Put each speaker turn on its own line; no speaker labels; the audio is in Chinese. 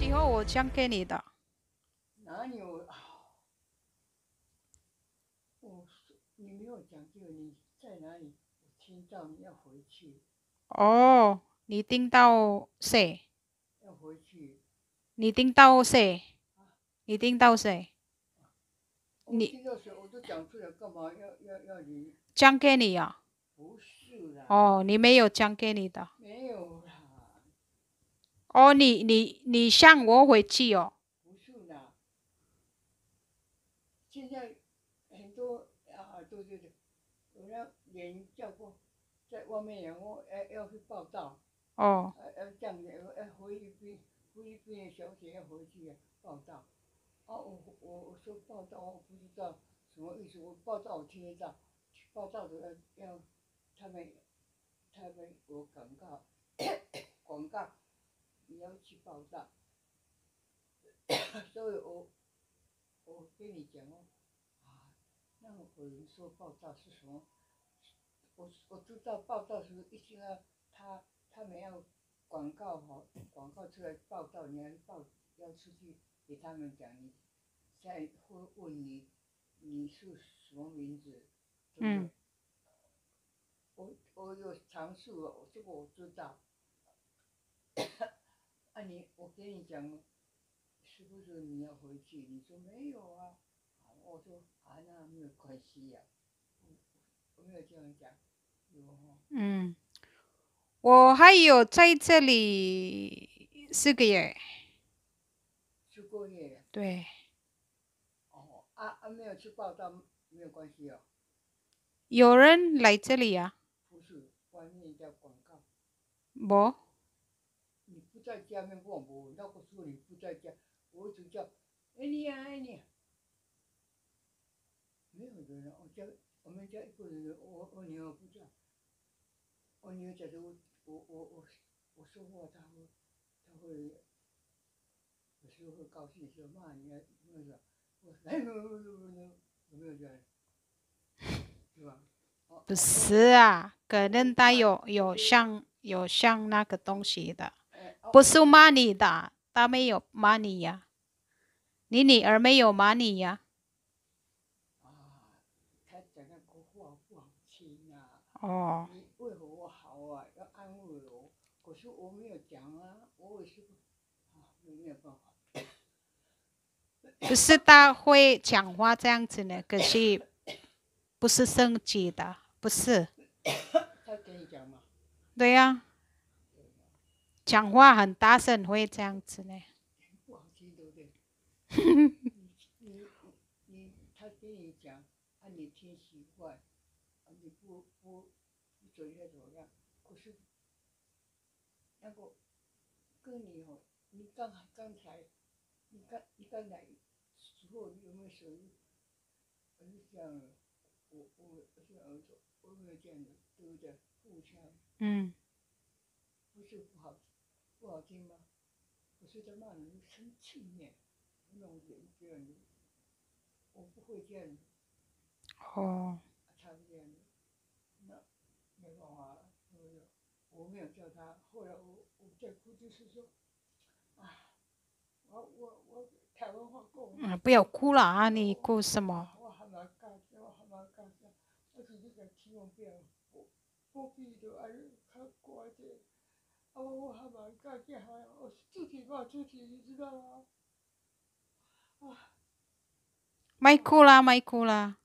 以后我讲给你的。
哪有？我你没有讲究你在哪里，我听到你要回去。
哦，你听到谁？
要回去。
你听到谁？你听到谁？
你听到谁？我都讲出来，干嘛要要要你？
讲给你啊？
不是啦。
哦，你没有讲给你的。
没有啦。
哦，你你你向我回去哦。
不是啦。现在很多啊，对对对，有那人叫过，在外面然后要要去报道。
哦。
要要这样子，要回一边。菲律宾的小姐要回去报道，啊，我我我说报道，我不知道什么意思。我报道我听得到，报道的要要他们他们有广告 广告，你要去报道，所以我我跟你讲哦，啊，那有人说报道是什么？我我知道报道时一定要他他们要。广告哈，广告出来报道，你要报要出去给他们讲，你再会问你你是什么名字？
嗯。
我我有尝试了，这个我知道。啊，你我跟你讲，是不是你要回去？你说没有啊，我说啊，那没有关系呀，我没有这样讲。
嗯。我还有在这里四个月。
四个月。
对。
哦，啊啊，没有去报道，没有关系哦。
有人来这里呀？
不是，外面叫广告。
不。
你不在家面？那个时候你不在家，我只叫，哎你呀哎你。没有人，我家我们家一个人，我我女儿不在，我女儿在这。我我我我我说话，他会他会有时候会高兴，说骂你啊，那个，我哎呦呦呦呦，有没有这样？是吧？
不是啊，可能他有有像有像那个东西的，不是骂你的，他没有骂你呀，你女儿没有骂你呀？
啊，他讲那个话不好听啊。
哦。
我没有讲啊，我也是，啊，没有办法。
不是他会讲话这样子呢，可是不是升级的，不是。
他跟你讲吗？
对呀。讲话很大声会这样子呢。
不好听，对不对？你你他跟你讲，啊，你听习惯，不不，你怎样怎样？可是。那个跟你哦，你刚刚才，你刚你刚才时候你有没有说，儿子这样，我我这样儿子，我没有这样的，对不对？互相。
嗯。
不是不好，不好听吗？不是在骂人生气呢，那种人这样的，我不会这样。
哦。
他这样的，那没办法。我没有叫他，后来我我在哭，就是说，啊，我我我台湾话够。
嗯，不要哭了啊！你哭什么？
我还蛮感谢，我还蛮感谢，而且这个千万不要不不必的，哎，他乖的，啊，我还蛮感谢，还我自己骂自己，你知道吗？啊。
没哭啦，没哭啦。